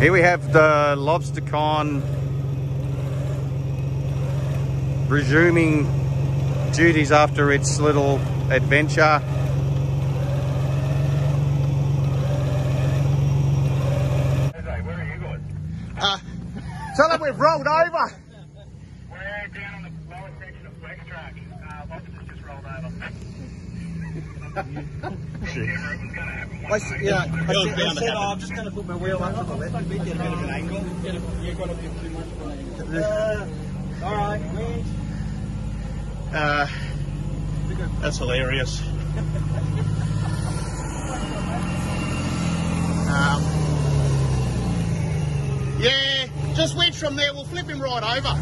Here we have the Lobster Con resuming duties after its little adventure. Where are you going? Uh, tell them we've rolled over. We're down on the lower section of Flex Track. Uh, Lobster's just rolled over. I, yeah, I, said, I said, oh, I'm just going to put my wheel under the left a bit, get a bit of an angle. You've got a bit too much of an angle. Uh, all right, wind. Uh, that's hilarious. um, yeah, just wedge from there. We'll flip him right over.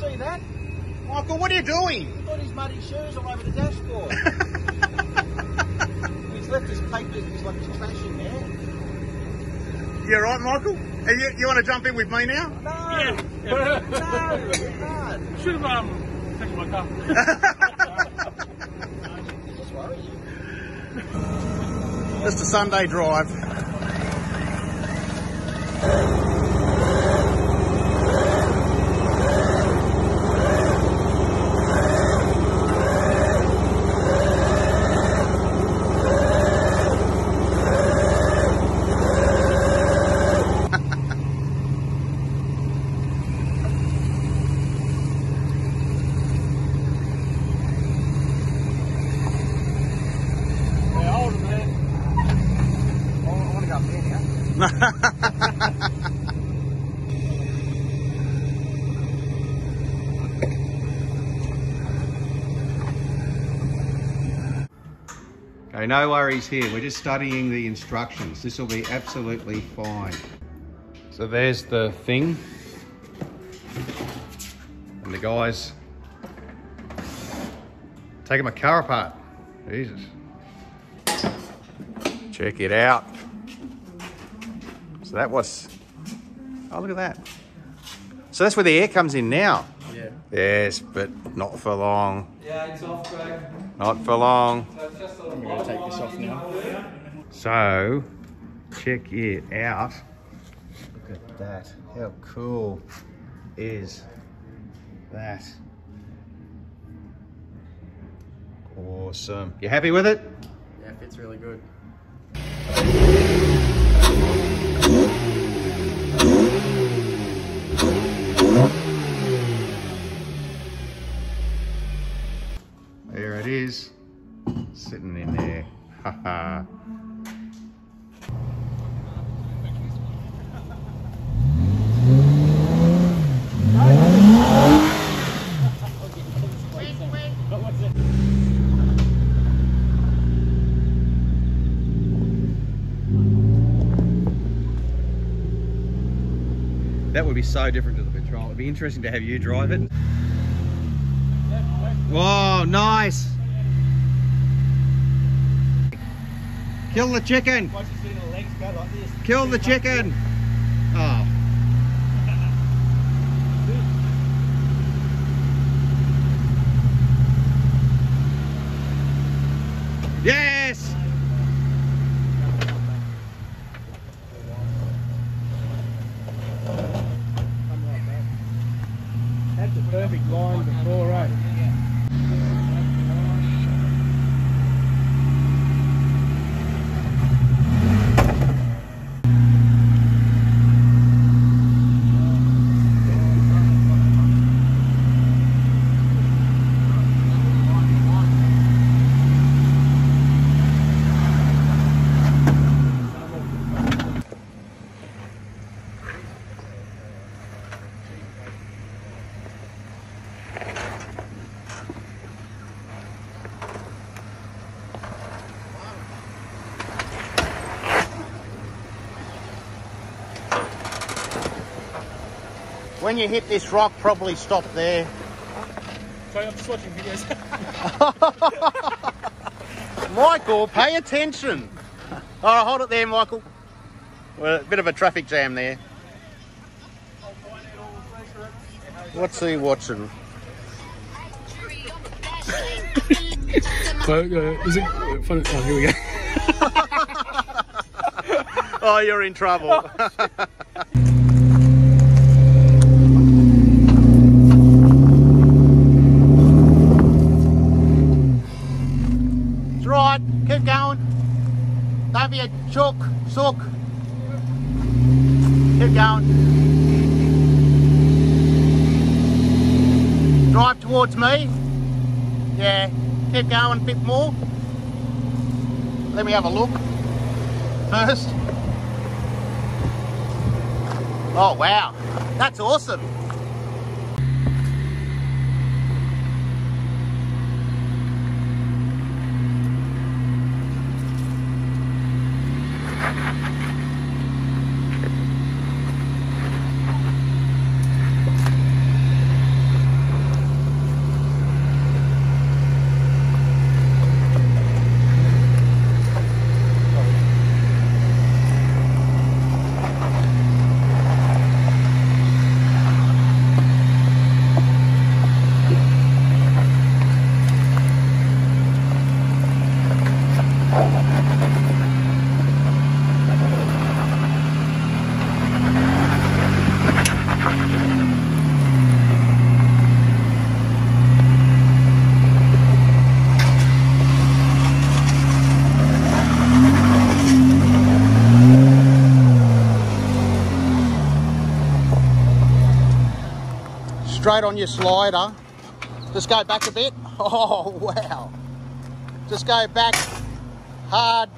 See that? Michael, what are you doing? He's got his muddy shoes all over the dashboard. he's left his papers, he's like his trash in there. You all right, Michael? Are you, you want to jump in with me now? No, Yeah. no, no. Should have um, taken my car. Just worry you. Just a Sunday drive. yeah, hold it, man. I want to go up there now. Okay, no worries here. We're just studying the instructions. This will be absolutely fine. So there's the thing. And the guys taking my car apart. Jesus. Check it out. So that was, oh, look at that. So that's where the air comes in now. Yeah. Yes, but not for long. Yeah, it's off, Greg. Not for long. So it's just a I'm going to take this off now. So, check it out. Look at that. How cool is that? Awesome. You happy with it? Yeah, fits really good. There it is. Sitting in there. Haha. That would be so different to the Patrol. It'd be interesting to have you drive it. Whoa, nice. Kill the chicken. Once you see the legs go like this. Kill the chicken. Oh. Yes. That's the perfect line before, right? When you hit this rock, probably stop there. Sorry, I'm just watching videos. Michael, pay attention. All right, hold it there, Michael. Well, a bit of a traffic jam there. What's he watching? Well, uh, is it? Fun? Oh, here we go. Oh, you're in trouble. it's right. Keep going. Chook, sook. Keep going. Drive towards me. Yeah. Keep going a bit more. Let me have a look first. Oh wow, that's awesome. Straight on your slider. Just go back a bit. Oh wow. Just go back. Hard,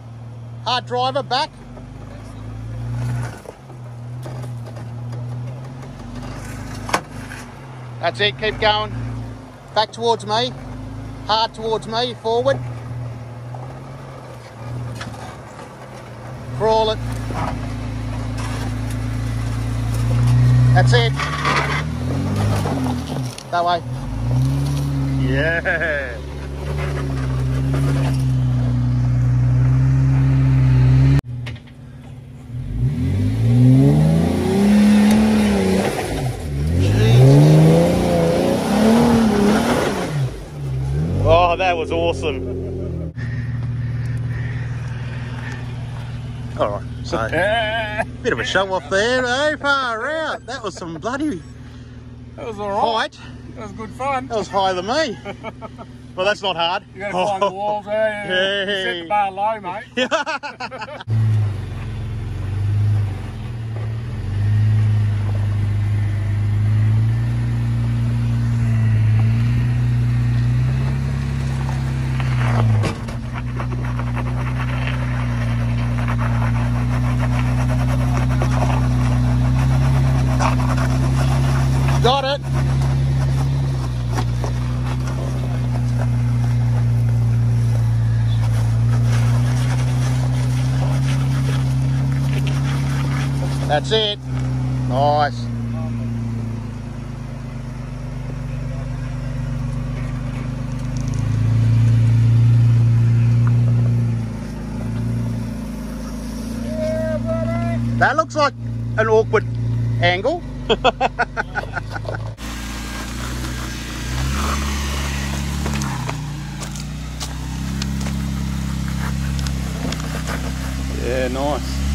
hard driver back. That's it, keep going. Back towards me. Hard towards me, forward. Crawl it. That's it. That way. Yeah. Oh, that was awesome. All right, so bit of a show off there, eh? Far out. That was some bloody That was alright. height. That was good fun. That was higher than me. Well, that's not hard. You gotta climb the walls there. Eh? Yeah. Hey. Set the bar low, mate. Got it. That's it. Nice. That looks like an awkward angle. Yeah, nice.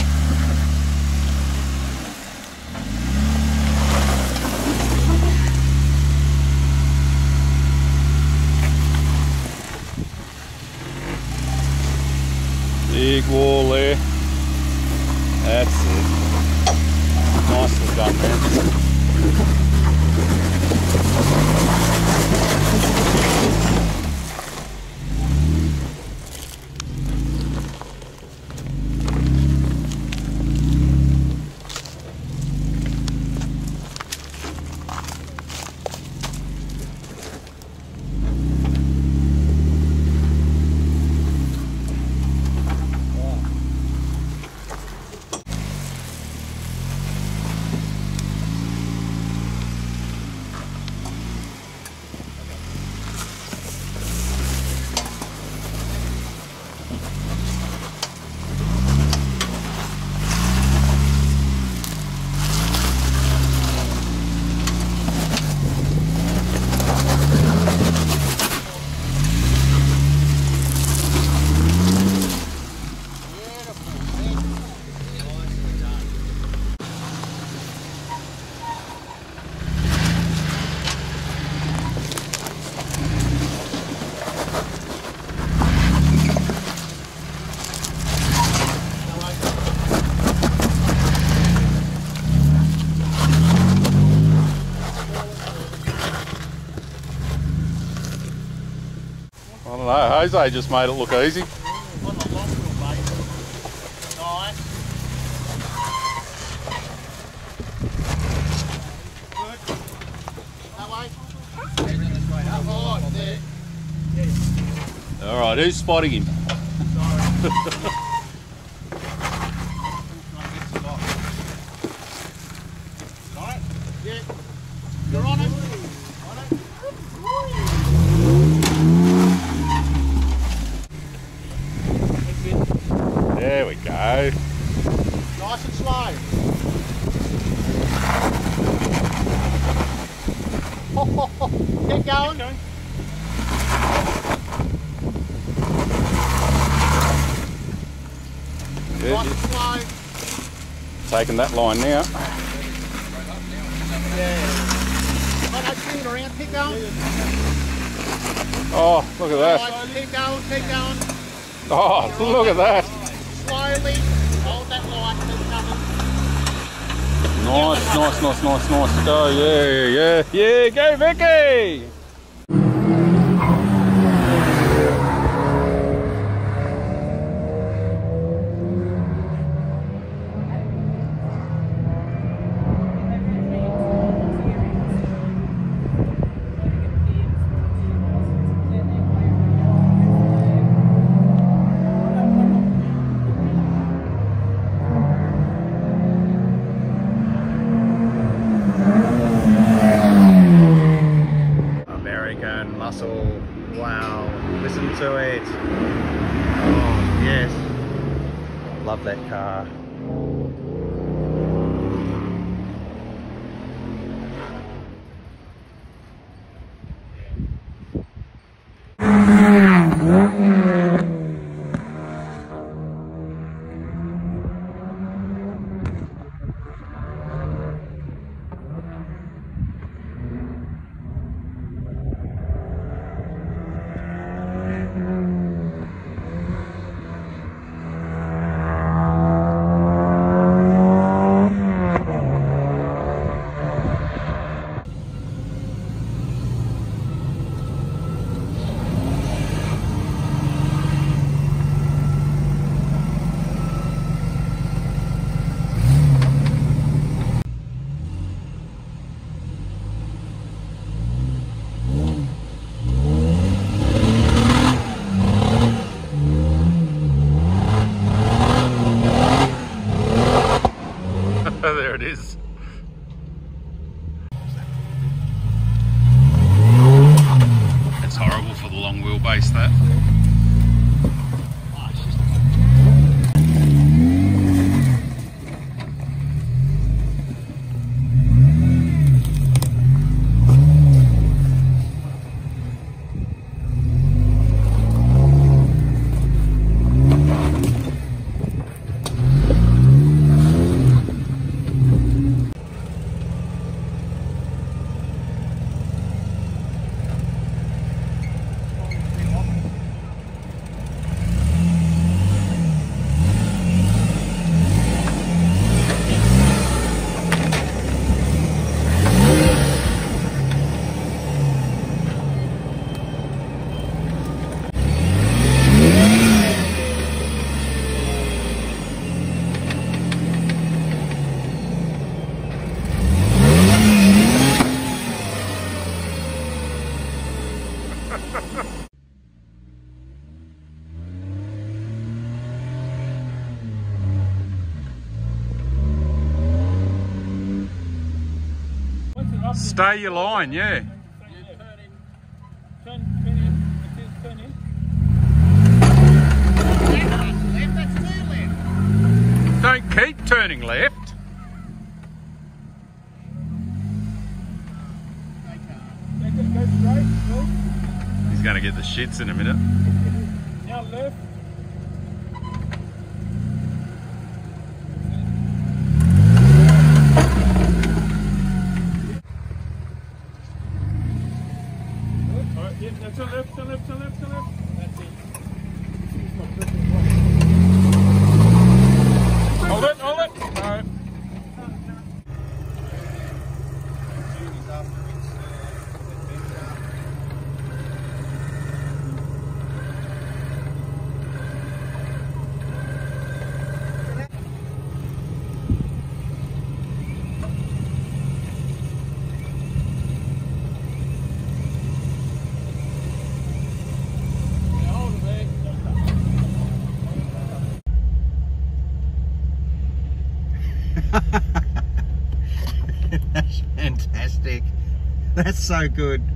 Jose just made it look easy. All right, who's spotting him? Yeah. You're on it. On it. There we go. Nice and slow. Keep going. Slow. taking that line now. Yeah. Oh, look at that. Keep going. Keep going. Oh, look at that. Slowly. Hold that line. Nice, nice, nice, nice, nice. Oh, go, yeah, yeah, yeah. Go, Vicky. Long wheelbase, that. Stay your line, yeah. Left, that's two left. Don't keep turning left. He's going to get the shits in a minute. Now left. Alright, yeah, now turn left, turn left, turn left, turn left. That's it. Hold it, hold it. Alright. That's so good.